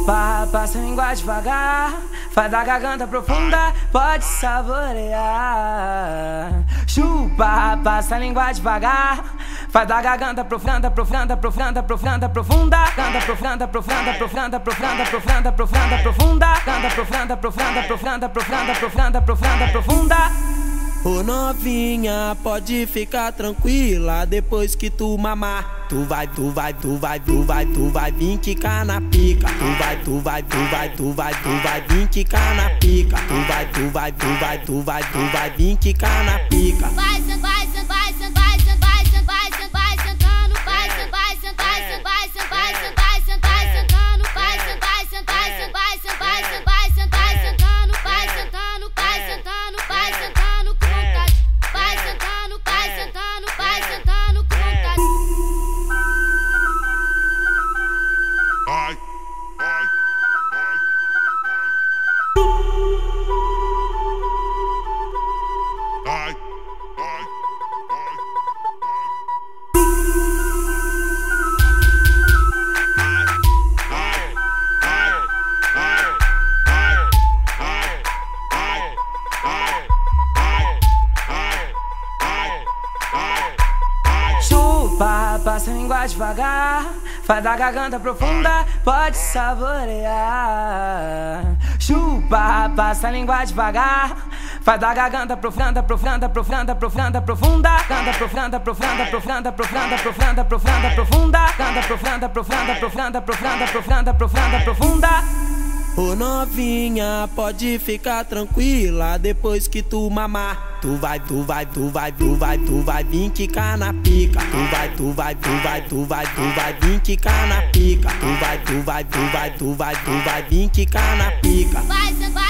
Chupa, passa a língua devagar. Faz da garganta profunda, pode saborear. Chupa, passa a língua devagar. Faz da garganta profunda, profunda, profunda, profunda, profunda. Canta profunda, profunda, profunda, profunda, profunda, profunda, profunda. Canta profunda, profunda, profunda, profunda, profunda, profunda, profunda. Ô novinha, pode ficar tranquila depois que tu mamar. Tu vai, tu vai, tu vai, tu vai, tu vai vir quicar na pica. Tu vai, tu vai, tu vai, tu vai, tu vai vir quicar na pica. Tu vai, tu vai, tu vai, tu vai, tu vai vir quicar na pica. Vai, vai, vai, passa a língua devagar. Faz da garganta profunda, pode saborear. Chupa, passa a língua devagar. Faz da garganta profunda, profunda, profunda, profunda, profunda. Canta profunda, profunda, profunda, profunda, profunda, profunda, profunda. Canta profunda, profunda, profunda, profunda, profunda, profunda, profunda. Ô novinha, pode ficar tranquila depois que tu mamar. Tu vai, tu vai, tu vai, tu vai, tu vai vir quicar na pica. Tu vai, tu vai, tu vai, tu vai, tu vai vir quicar na pica. Tu vai, tu vai, tu vai, tu vai, tu vai vir quicar na pica. Vai, vai,